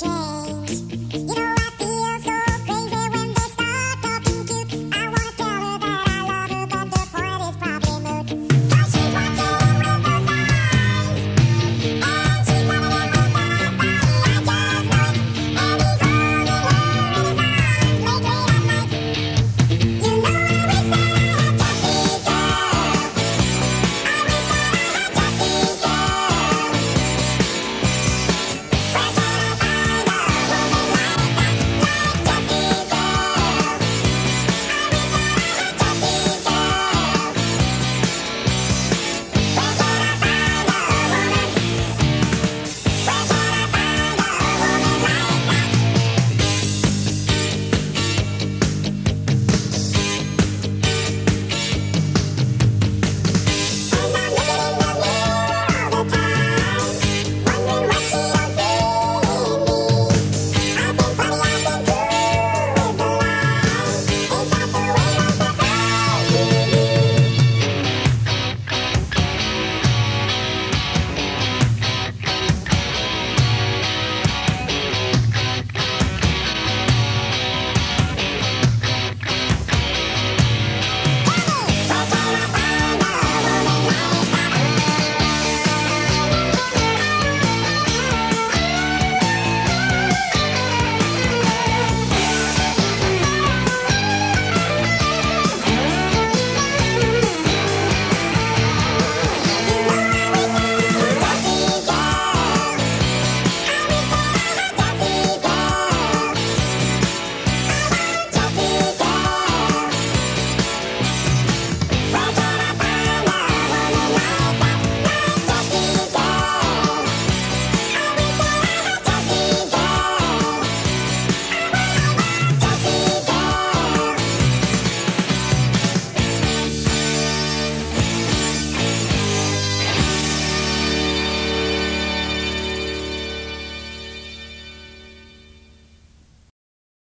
Change.